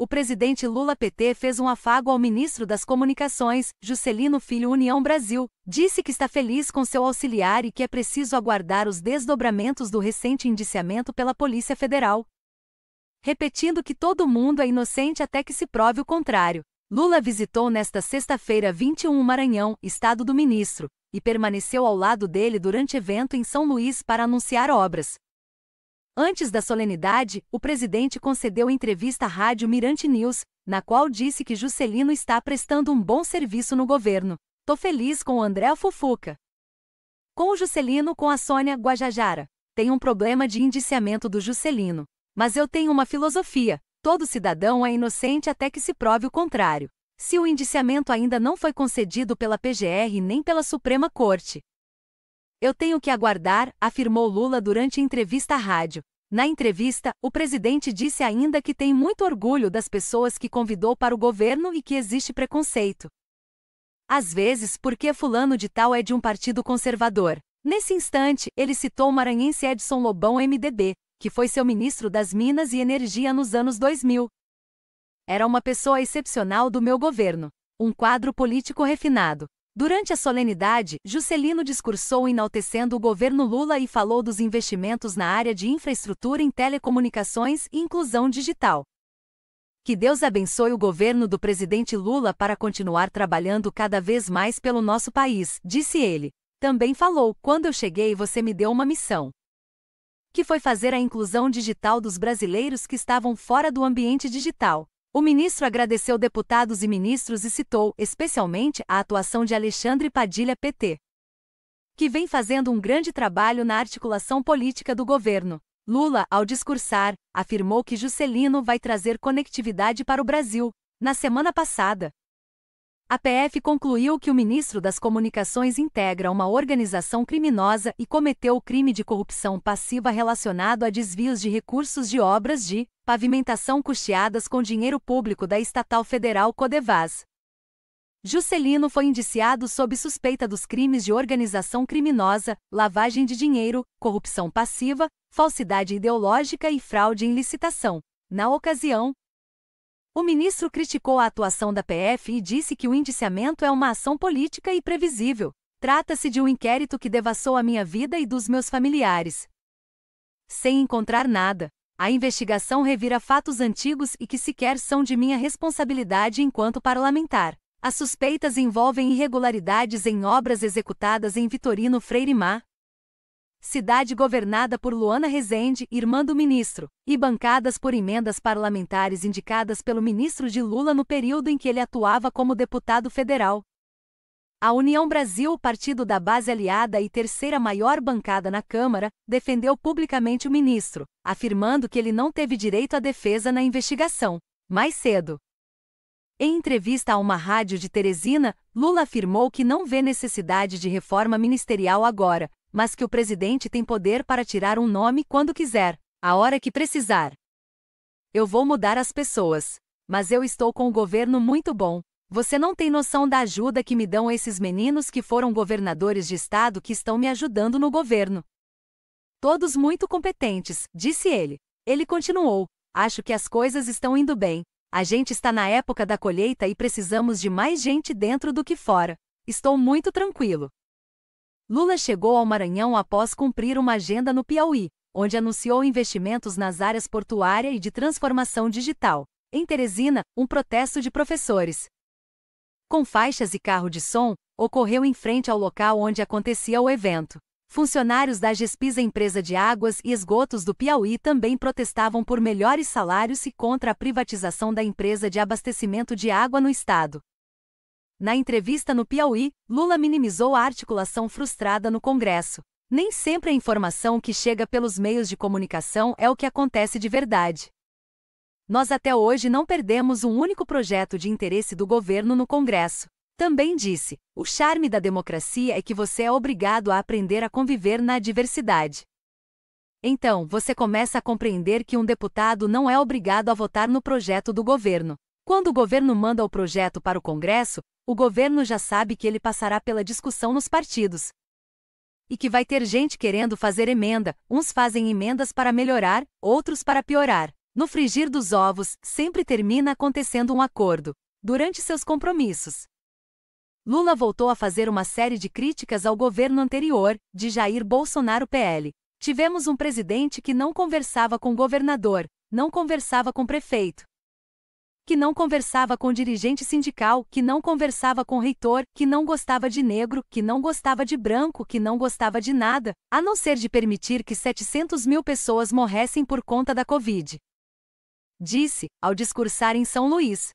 o presidente Lula PT fez um afago ao ministro das Comunicações, Juscelino Filho União Brasil, disse que está feliz com seu auxiliar e que é preciso aguardar os desdobramentos do recente indiciamento pela Polícia Federal. Repetindo que todo mundo é inocente até que se prove o contrário. Lula visitou nesta sexta-feira 21 Maranhão, estado do ministro, e permaneceu ao lado dele durante evento em São Luís para anunciar obras. Antes da solenidade, o presidente concedeu entrevista à rádio Mirante News, na qual disse que Juscelino está prestando um bom serviço no governo. Tô feliz com o André Fufuca. Com o Juscelino com a Sônia Guajajara. Tem um problema de indiciamento do Juscelino. Mas eu tenho uma filosofia: todo cidadão é inocente até que se prove o contrário. Se o indiciamento ainda não foi concedido pela PGR nem pela Suprema Corte, eu tenho que aguardar, afirmou Lula durante entrevista à rádio. Na entrevista, o presidente disse ainda que tem muito orgulho das pessoas que convidou para o governo e que existe preconceito. Às vezes, porque fulano de tal é de um partido conservador. Nesse instante, ele citou o maranhense Edson Lobão MDB, que foi seu ministro das Minas e Energia nos anos 2000. Era uma pessoa excepcional do meu governo. Um quadro político refinado. Durante a solenidade, Juscelino discursou enaltecendo o governo Lula e falou dos investimentos na área de infraestrutura em telecomunicações e inclusão digital. Que Deus abençoe o governo do presidente Lula para continuar trabalhando cada vez mais pelo nosso país, disse ele. Também falou: quando eu cheguei, você me deu uma missão. Que foi fazer a inclusão digital dos brasileiros que estavam fora do ambiente digital. O ministro agradeceu deputados e ministros e citou, especialmente, a atuação de Alexandre Padilha PT, que vem fazendo um grande trabalho na articulação política do governo. Lula, ao discursar, afirmou que Juscelino vai trazer conectividade para o Brasil. Na semana passada, a PF concluiu que o ministro das Comunicações integra uma organização criminosa e cometeu o crime de corrupção passiva relacionado a desvios de recursos de obras de pavimentação custeadas com dinheiro público da estatal federal Codevas. Juscelino foi indiciado sob suspeita dos crimes de organização criminosa, lavagem de dinheiro, corrupção passiva, falsidade ideológica e fraude em licitação. Na ocasião, o ministro criticou a atuação da PF e disse que o indiciamento é uma ação política e previsível. Trata-se de um inquérito que devassou a minha vida e dos meus familiares. Sem encontrar nada, a investigação revira fatos antigos e que sequer são de minha responsabilidade enquanto parlamentar. As suspeitas envolvem irregularidades em obras executadas em Vitorino Freire Má, cidade governada por Luana Rezende, irmã do ministro, e bancadas por emendas parlamentares indicadas pelo ministro de Lula no período em que ele atuava como deputado federal. A União Brasil, partido da base aliada e terceira maior bancada na Câmara, defendeu publicamente o ministro, afirmando que ele não teve direito à defesa na investigação. Mais cedo, em entrevista a uma rádio de Teresina, Lula afirmou que não vê necessidade de reforma ministerial agora, mas que o presidente tem poder para tirar um nome quando quiser, a hora que precisar. Eu vou mudar as pessoas, mas eu estou com o governo muito bom, você não tem noção da ajuda que me dão esses meninos que foram governadores de estado que estão me ajudando no governo. Todos muito competentes, disse ele. Ele continuou: Acho que as coisas estão indo bem. A gente está na época da colheita e precisamos de mais gente dentro do que fora. Estou muito tranquilo. Lula chegou ao Maranhão após cumprir uma agenda no Piauí, onde anunciou investimentos nas áreas portuária e de transformação digital. Em Teresina, um protesto de professores, com faixas e carro de som, ocorreu em frente ao local onde acontecia o evento. Funcionários da Gespisa Empresa de Águas e Esgotos do Piauí também protestavam por melhores salários e contra a privatização da empresa de abastecimento de água no estado. Na entrevista no Piauí, Lula minimizou a articulação frustrada no Congresso. Nem sempre a informação que chega pelos meios de comunicação é o que acontece de verdade. Nós até hoje não perdemos um único projeto de interesse do governo no Congresso. Também disse: o charme da democracia é que você é obrigado a aprender a conviver na diversidade. Então, você começa a compreender que um deputado não é obrigado a votar no projeto do governo. Quando o governo manda o projeto para o Congresso, o governo já sabe que ele passará pela discussão nos partidos. E que vai ter gente querendo fazer emenda, uns fazem emendas para melhorar, outros para piorar. No frigir dos ovos, sempre termina acontecendo um acordo. Durante seus compromissos, Lula voltou a fazer uma série de críticas ao governo anterior, de Jair Bolsonaro PL. Tivemos um presidente que não conversava com governador, não conversava com prefeito, que não conversava com dirigente sindical, que não conversava com reitor, que não gostava de negro, que não gostava de branco, que não gostava de nada, a não ser de permitir que 700 mil pessoas morressem por conta da Covid. Disse, ao discursar em São Luís.